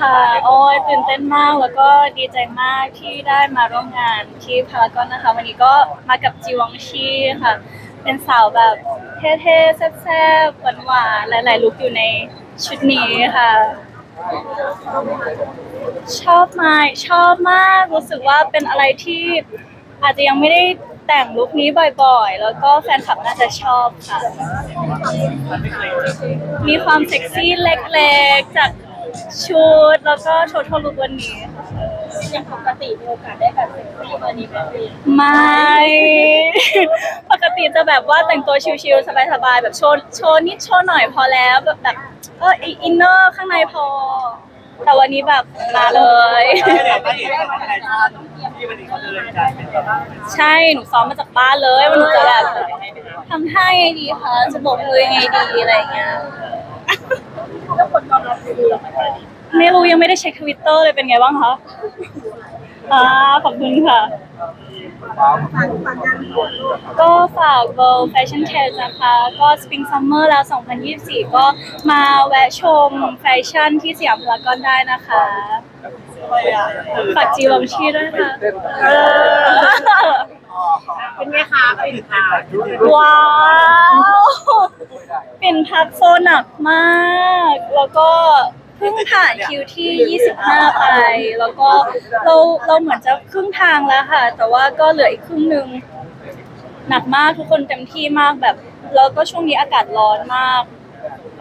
ค่ะ โอ้ยตื่นเต้นมากแล้วก็ดีใจมากที่ได้มาร่วมงานที่พารากอนนะคะ วันนี้ก็มากับจีวองชีค่ะ เป็นสาวแบบเท่ๆ แซ่บๆหวานๆหลายๆลุคอยู่ในชุดนี้ค่ะ ชอบไหมชอบมาก รู้สึกว่าเป็นอะไรที่อาจจะยังไม่ได้ แต่งลุคนี้บ่อยๆ แล้วก็แฟนคลับน่าจะชอบค่ะ มีความเซ็กซี่เล็กๆ จากชุดแล้วก็โชว์ลุควันนี้ค่ะอย่างปกติมีโอกาสได้แบบเซ็กซี่ตัวนี้ไหมพี่ไม่ ปกติจะแบบว่าแต่งตัวชิลๆ สบายๆ แบบโชว์โชว์นิดโชว์หน่อยพอแล้วแบบแบบเออ inner ข้างในพอ แต่วันนี้แบบมาเลย ใช่ หนูซ้อมมาจากบ้านเลยว่าหนูจะแบบทำท่ายังไงดีคะจะโบกมือยังไงดีอะไรอย่างเงี้ย แล้วคนตอบรับดีเหรอคะไม่รู้ยังไม่ได้เช็คทวิตเตอร์เลยเป็นไงบ้างคะอ่าขอบคุณค่ะฝากฝากงานบวชลูกก็ฝาก World Fashion Trend นะคะ ก็ Spring Summer แล้ว 2024 ก็มาแวะชมแฟชั่นที่สยามพารากอนได้นะคะ ฝาก Givenchy ด้วยค่ะเป็นไงคะปิ่นตาว้าวปิ่นพักโซหนักมาก แล้วก็เพิ่งผ่านคิวที่ 25 ไป แล้วก็เราเราเหมือนจะครึ่งทางแล้วค่ะ แต่ว่าก็เหลืออีกครึ่งหนึ่งหนักมากทุกคนเต็มที่มากแบบแล้วก็ช่วงนี้อากาศร้อนมาก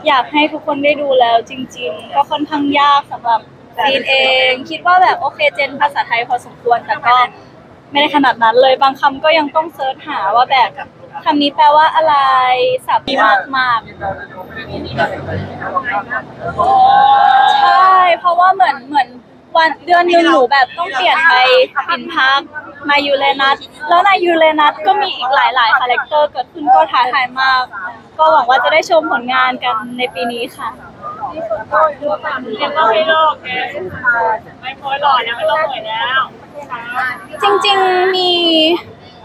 อยากให้ทุกคนได้ดูแล้วจริง ๆ ก็ค่อนข้างยากสำหรับ ฟีนเอง คิดว่าแบบโอเคเจนภาษาไทยพอสมควรแต่ก็ไม่ได้ขนาดนั้นเลยบางคำก็ยังต้อง search หาว่าแบบคำนี้แปลว่าอะไรสับมากมากใช่เพราะว่าเหมือนเหมือนวันเดือนหนึงหนูแบบต้องเปลี่ยนไปปิ่นภักดิ์มายูเรนัสแล้วในยูเรนัสก็มีอีกหลายๆคาแรคเตอร์เกิดขึ้นก็ท้าทายมาก ก็หวังว่าจะได้ชมผลงานกันในปีนี้ค่ะ เห็นเราให้โลกแกไม่โพยหล่อแล้วไม่ต้องเหนื่อยแล้วจริงๆมี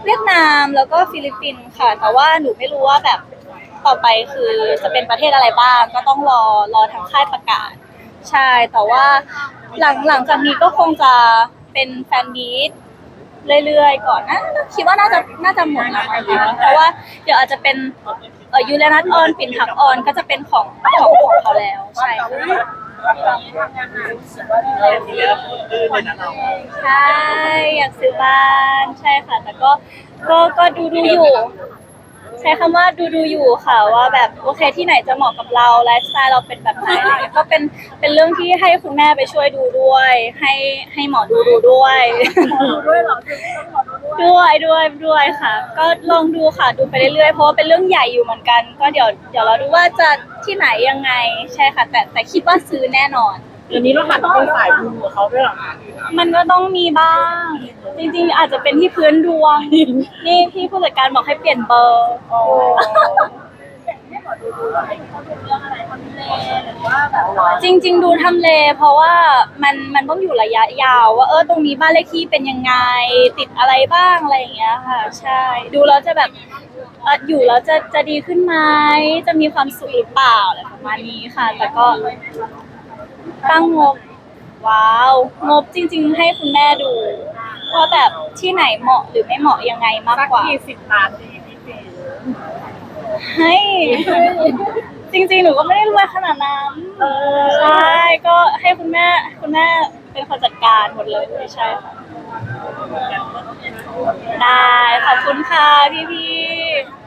เวียดนามแล้วก็ฟิลิปปินส์ค่ะ แต่ว่าหนูไม่รู้ว่าแบบต่อไปคือจะเป็นประเทศอะไรบ้าง ก็ต้องรอรอทางค่ายประกาศ ใช่ แต่ว่าหลังหลังจากนี้ก็คงจะเป็นแฟนมีตเรื่อยๆก่อนนะคิดว่าน่าจะน่าจะหมดแล้วนะคะเพราะว่าเดี๋ยวอาจจะเป็น เออยูเรนัสออนปิ่นหักออนก็จะเป็นของของของเขาแล้ว ใช่ค่ะใช่อยากซื้อบ้านใช่ค่ะ แต่ก็ก็ก็ดูดูอยู่ ใช้คำว่าดูดูอยู่ค่ะว่าแบบโอเคที่ไหนจะเหมาะกับเราไลฟ์สไตล์เราเป็นแบบไหนอะไรเงี้ยก็เป็นเป็นเรื่องที่ให้คุณแม่ไปช่วยดูด้วย ให้ให้หมอดูดูด้วย ดูด้วยเหรอต้องหล่อดู ด้วยด้วยด้วยด้วยค่ะ ก็ลองดูค่ะดูไปเรื่อยๆเพราะว่าเป็นเรื่องใหญ่อยู่เหมือนกัน ก็เดี๋ยวเดี๋ยวเราดูว่าจะที่ไหนยังไงใช่ค่ะ แต่แต่คิดว่าซื้อแน่นอน เดี๋ยวนี้เราหันไปสายดูกับเขาด้วยเหรอคะมันก็ต้องมีบ้าง จริงๆอาจจะเป็นที่พื้นดวง นี่พี่ผู้จัดการบอกให้เปลี่ยนเบอร์โอ้ ให้หมอดูดูให้เขาดูเรื่องอะไรคอนเทนต์หรือว่าแบบว่าจริง ๆ ดูทำเล เพราะว่ามันมันต้องอยู่ระยะยาว ว่าเออตรงนี้บ้านเลขที่เป็นยังไง ติดอะไรบ้างอะไรอย่างเงี้ยค่ะ ใช่ ดูแล้วจะแบบเอ่ออยู่แล้วจะจะดีขึ้นไหมจะมีความสุขหรือเปล่าอะไรประมาณนี้ค่ะ แต่ก็ตั้งงบ ว้าว งบจริง ๆ ให้คุณแม่ดูว่าแบบที่ไหนเหมาะหรือไม่เหมาะยังไงมากสักกว่า กี่สิบล้านดีพี่ปี ให้จริงๆ หนูก็ไม่ได้รวยขนาดนั้นเออใช่ก็ให้คุณแม่คุณแม่เป็นคนจัดการหมดเลยใช่ค่ะได้ขอบคุณค่ะพี่พี่ๆ